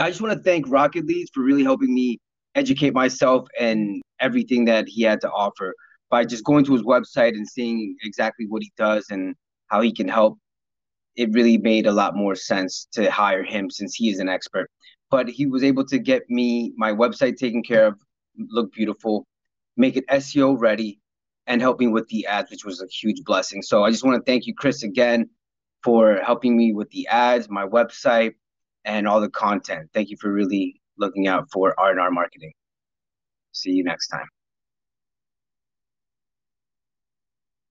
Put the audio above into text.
I just want to thank Rocket Leads for really helping me educate myself and everything that he had to offer by just going to his website and seeing exactly what he does and how he can help. It really made a lot more sense to hire him since he is an expert. But he was able to get me my website taken care of, look beautiful, make it SEO ready, and help me with the ads, which was a huge blessing. So I just want to thank you, Chris, again for helping me with the ads, my website, and all the content. Thank you for really looking out for R&R marketing. See you next time.